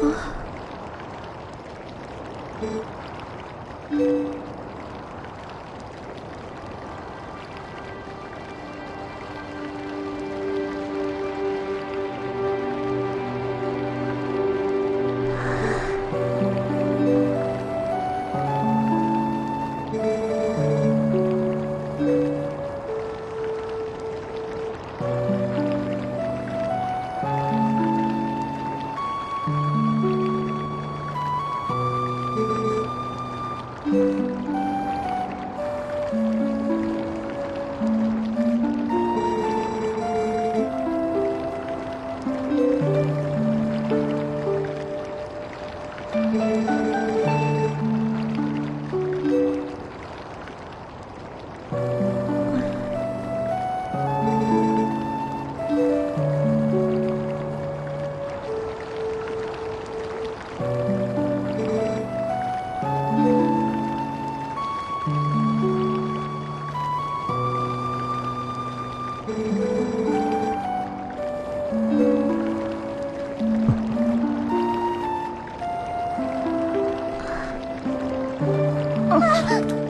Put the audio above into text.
啊。啊